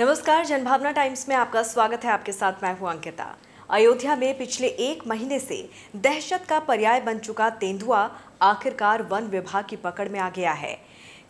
नमस्कार, जनभावना टाइम्स में आपका स्वागत है। आपके साथ मैं हूँ अंकिता। अयोध्या में पिछले एक महीने से दहशत का पर्याय बन चुका तेंदुआ आखिरकार वन विभाग की पकड़ में आ गया है।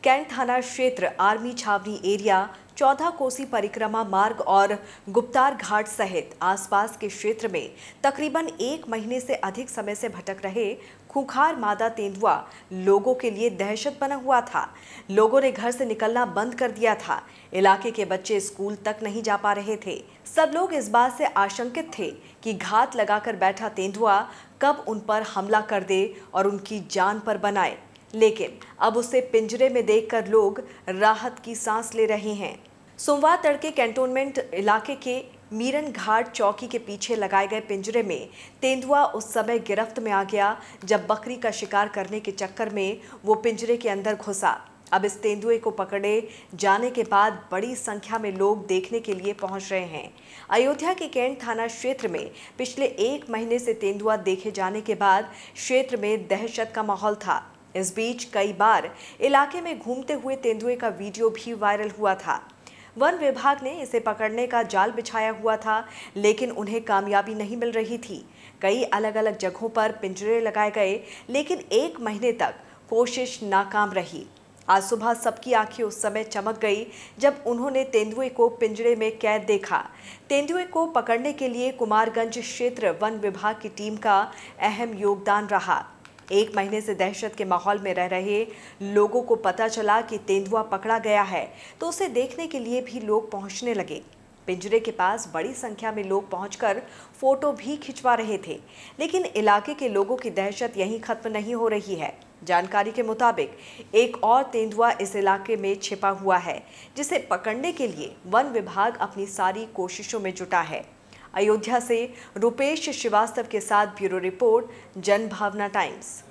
कैंट थाना क्षेत्र आर्मी छावनी एरिया, चौदह कोसी परिक्रमा मार्ग और गुप्तार घाट सहित आसपास के क्षेत्र में तकरीबन एक महीने से अधिक समय से भटक रहे खूंखार मादा तेंदुआ लोगों के लिए दहशत बना हुआ था। लोगों ने घर से निकलना बंद कर दिया था। इलाके के बच्चे स्कूल तक नहीं जा पा रहे थे। सब लोग इस बात से आशंकित थे कि घात लगाकर बैठा तेंदुआ कब उन पर हमला कर दे और उनकी जान पर बनाए। लेकिन अब उसे पिंजरे में देखकर लोग राहत की सांस ले रहे हैं। सोमवार तड़के कैंटोनमेंट इलाके के मीरन घाट चौकी के पीछे लगाए गए पिंजरे में तेंदुआ उस समय गिरफ्त में आ गया, जब बकरी का शिकार करने के चक्कर में वो पिंजरे के अंदर घुसा। अब इस तेंदुए को पकड़े जाने के बाद बड़ी संख्या में लोग देखने के लिए पहुँच रहे हैं। अयोध्या के कैंट थाना क्षेत्र में पिछले एक महीने से तेंदुआ देखे जाने के बाद क्षेत्र में दहशत का माहौल था। इस बीच कई बार इलाके में घूमते हुए तेंदुए का वीडियो भी वायरल हुआ था। वन विभाग ने इसे पकड़ने का जाल बिछाया हुआ था, लेकिन उन्हें कामयाबी नहीं मिल रही थी। कई अलग अलग जगहों पर पिंजरे लगाए गए, लेकिन एक महीने तक कोशिश नाकाम रही। आज सुबह सबकी आँखें उस समय चमक गई, जब उन्होंने तेंदुए को पिंजरे में कैद देखा। तेंदुए को पकड़ने के लिए कुमारगंज क्षेत्र वन विभाग की टीम का अहम योगदान रहा। एक महीने से दहशत के माहौल में रह रहे लोगों को पता चला कि तेंदुआ पकड़ा गया है तो उसे देखने के लिए भी लोग पहुँचने लगे। पिंजरे के पास बड़ी संख्या में लोग पहुंचकर फ़ोटो भी खिंचवा रहे थे, लेकिन इलाके के लोगों की दहशत यहीं खत्म नहीं हो रही है। जानकारी के मुताबिक, एक और तेंदुआ इस इलाके में छिपा हुआ है, जिसे पकड़ने के लिए वन विभाग अपनी सारी कोशिशों में जुटा है। अयोध्या से रुपेश श्रीवास्तव के साथ ब्यूरो रिपोर्ट जनभावना टाइम्स।